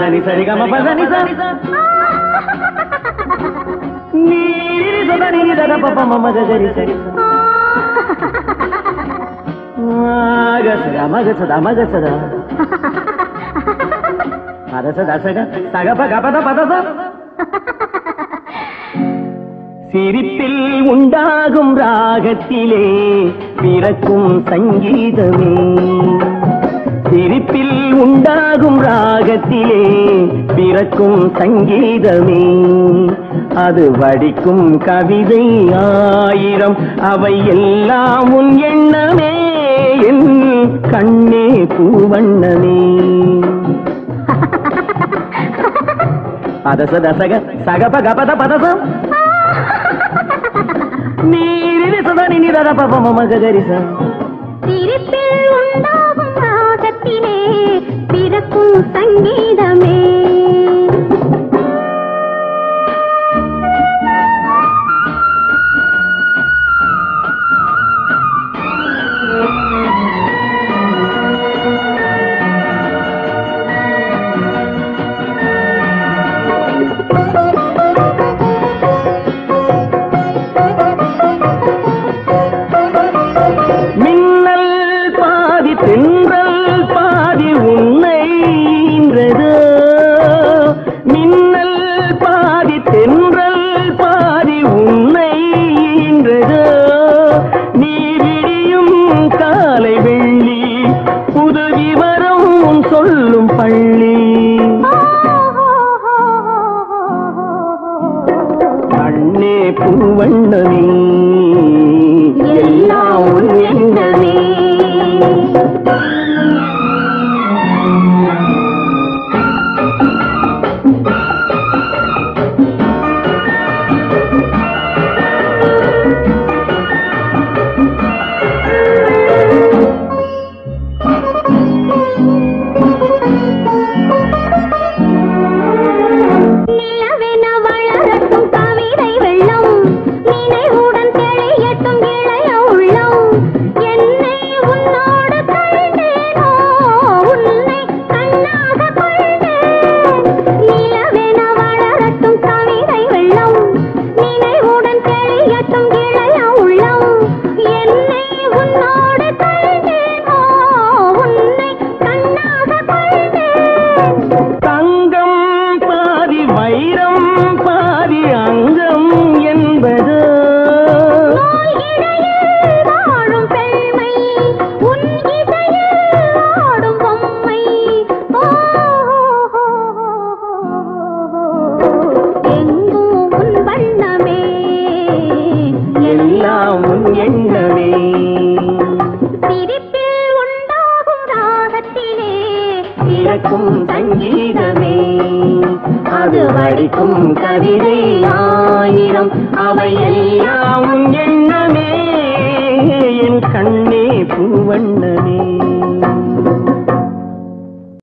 சனி சரி கம பசனி சனி நீரி சதனி தர பப மம கரி சரி மகசத மகசத மகசத பதச தசக சகப கபத பதச சிரிப்பில் உண்டாகும் ராகத்திலே பிறக்கும் சங்கீதமே சிரிப்பில் உண்டாகும் ராகத்திலே. பிறக்கும் சங்கீதமே. அது வடிக்கும் கவிதை ஆயிரம். அவை எல்லாம் உன் எண்ணமே. என் கண்ணே பூவண்ணமே. பதச தசக சகப கபத பதசம் நீரிரி சதனி நிதர பப சங்கீதமே மின்னல் பாதி தென்றல் பாதி உன் தென்றல் பாதி உன்னை ஈன்றதோ? நீ விடியும் காலை வெள்ளி புது விவரம் சொல்லும் பள்ளி. கண்ணே பூவண்ணமே எல்லாம் உன் எண்ணமே. எண்ணமே சிரிப்பில் உண்டாகும் ராகத்திலே பிறக்கும் சங்கீதமே. அது வடிக்கும் கவிதை ஆயிரம் அவை எல்லாம் எண்ணமே என் கண்ணே பூவண்ணமே